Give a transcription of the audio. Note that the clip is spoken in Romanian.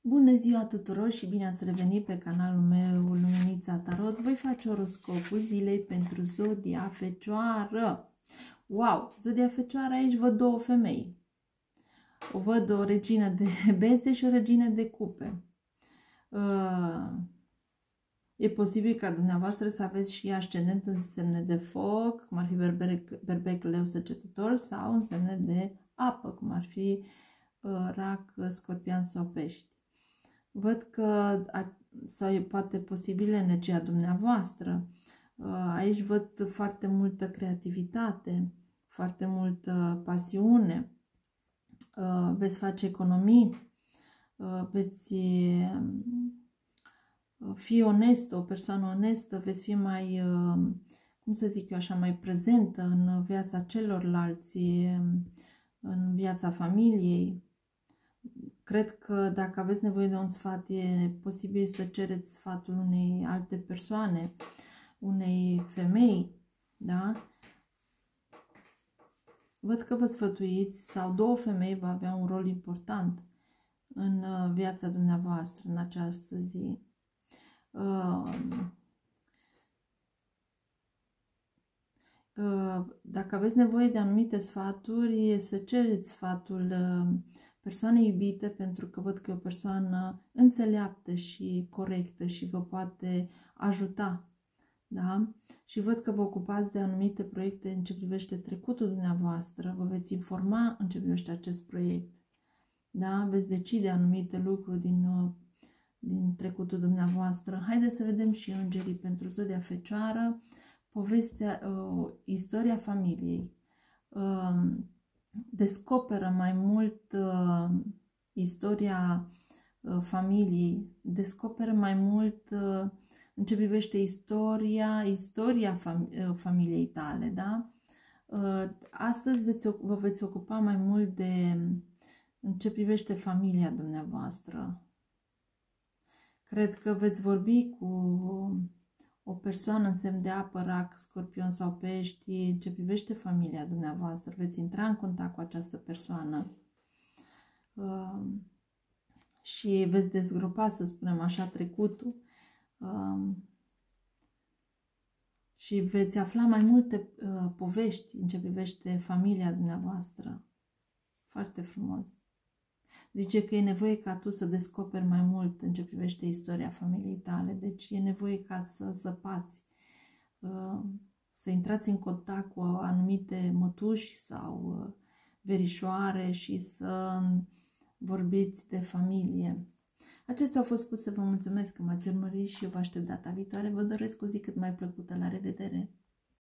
Bună ziua tuturor și bine ați revenit pe canalul meu Luminița Tarot. Voi face oroscopul zilei pentru Zodia Fecioară. Wow! Zodia Fecioară aici văd două femei. O văd o regină de bețe și o regină de cupe. Uh, e posibil ca dumneavoastră să aveți și ascendent în semne de foc, cum ar fi berbec, berbec leu săgetător, sau în semne de apă, cum ar fi uh, rac, scorpian sau pești. Văd că sau e poate posibil energia dumneavoastră. Uh, aici văd foarte multă creativitate, foarte multă pasiune. Uh, veți face economii, uh, veți fi onestă, o persoană onestă, veți fi mai, cum să zic eu așa, mai prezentă în viața celorlalți, în viața familiei. Cred că dacă aveți nevoie de un sfat, e posibil să cereți sfatul unei alte persoane, unei femei, da? Văd că vă sfătuiți sau două femei va avea un rol important în uh, viața dumneavoastră în această zi. Uh, uh, dacă aveți nevoie de anumite sfaturi, să cereți sfatul persoane iubite pentru că văd că e o persoană înțeleaptă și corectă și vă poate ajuta. Da? Și văd că vă ocupați de anumite proiecte în ce privește trecutul dumneavoastră, vă veți informa în ce privește acest proiect. Da? Veți decide anumite lucruri din, uh, din trecutul dumneavoastră. Haideți să vedem și îngerii pentru Zodia Fecioară, povestea, uh, istoria familiei. Uh, descoperă mai mult uh, istoria uh, familiei, descoperă mai mult uh, în ce privește istoria, istoria fam uh, familiei tale, da? Uh, astăzi veți, vă veți ocupa mai mult de în ce privește familia dumneavoastră. Cred că veți vorbi cu o persoană în semn de apă, rac, scorpion sau pești, ce privește familia dumneavoastră, veți intra în contact cu această persoană uh, și veți dezgropa, să spunem așa, trecutul uh, și veți afla mai multe uh, povești în ce privește familia dumneavoastră. Foarte frumos. Zice că e nevoie ca tu să descoperi mai mult în ce privește istoria familiei tale. Deci e nevoie ca să săpați, uh, să intrați în contact cu anumite mătuși sau uh, verișoare și să vorbiți de familie. Acestea au fost spuse, vă mulțumesc că m-ați urmărit și eu vă aștept data viitoare. Vă doresc o zi cât mai plăcută. La revedere!